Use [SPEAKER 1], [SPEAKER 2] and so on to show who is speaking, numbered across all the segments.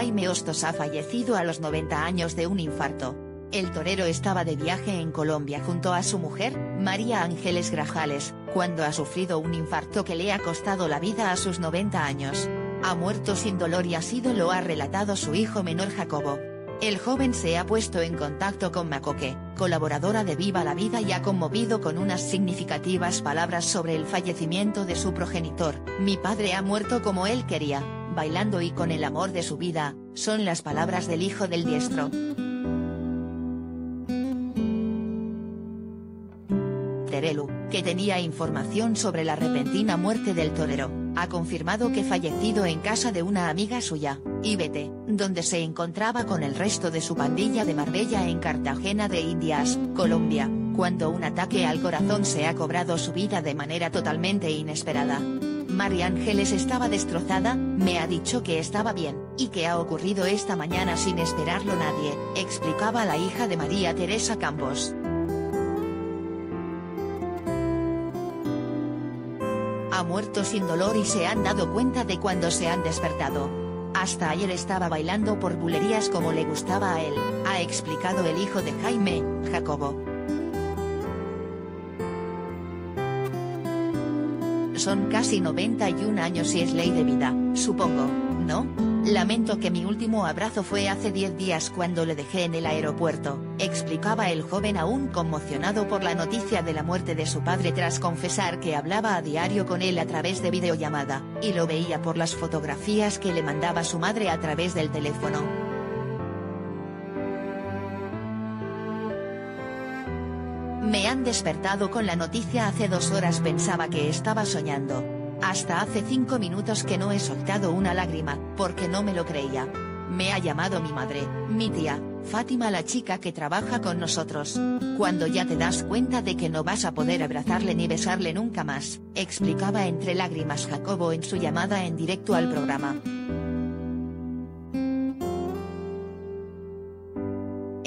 [SPEAKER 1] Jaime Hostos ha fallecido a los 90 años de un infarto. El torero estaba de viaje en Colombia junto a su mujer, María Ángeles Grajales, cuando ha sufrido un infarto que le ha costado la vida a sus 90 años. Ha muerto sin dolor y así lo ha relatado su hijo menor Jacobo. El joven se ha puesto en contacto con Macoque, colaboradora de Viva la Vida y ha conmovido con unas significativas palabras sobre el fallecimiento de su progenitor, mi padre ha muerto como él quería, bailando y con el amor de su vida, son las palabras del hijo del diestro. Terelu, que tenía información sobre la repentina muerte del torero, ha confirmado que fallecido en casa de una amiga suya, Ibete, donde se encontraba con el resto de su pandilla de Marbella en Cartagena de Indias, Colombia, cuando un ataque al corazón se ha cobrado su vida de manera totalmente inesperada. María Ángeles estaba destrozada, me ha dicho que estaba bien, y que ha ocurrido esta mañana sin esperarlo nadie, explicaba la hija de María Teresa Campos. Ha muerto sin dolor y se han dado cuenta de cuando se han despertado. Hasta ayer estaba bailando por bulerías como le gustaba a él, ha explicado el hijo de Jaime, Jacobo. Son casi 91 años y es ley de vida, supongo, ¿no? Lamento que mi último abrazo fue hace 10 días cuando le dejé en el aeropuerto, explicaba el joven aún conmocionado por la noticia de la muerte de su padre tras confesar que hablaba a diario con él a través de videollamada, y lo veía por las fotografías que le mandaba su madre a través del teléfono. Me han despertado con la noticia hace dos horas pensaba que estaba soñando. Hasta hace cinco minutos que no he soltado una lágrima, porque no me lo creía. Me ha llamado mi madre, mi tía, Fátima la chica que trabaja con nosotros. Cuando ya te das cuenta de que no vas a poder abrazarle ni besarle nunca más, explicaba entre lágrimas Jacobo en su llamada en directo al programa.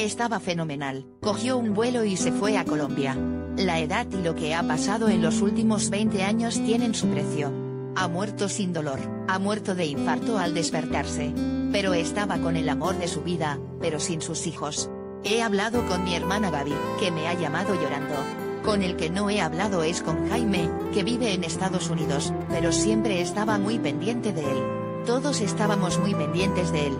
[SPEAKER 1] Estaba fenomenal, cogió un vuelo y se fue a Colombia. La edad y lo que ha pasado en los últimos 20 años tienen su precio. Ha muerto sin dolor, ha muerto de infarto al despertarse. Pero estaba con el amor de su vida, pero sin sus hijos. He hablado con mi hermana Gaby, que me ha llamado llorando. Con el que no he hablado es con Jaime, que vive en Estados Unidos, pero siempre estaba muy pendiente de él. Todos estábamos muy pendientes de él,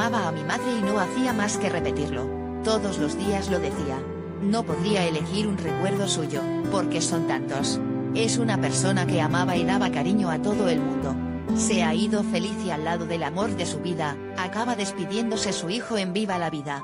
[SPEAKER 1] Amaba a mi madre y no hacía más que repetirlo. Todos los días lo decía. No podría elegir un recuerdo suyo, porque son tantos. Es una persona que amaba y daba cariño a todo el mundo. Se ha ido feliz y al lado del amor de su vida, acaba despidiéndose su hijo en Viva la Vida.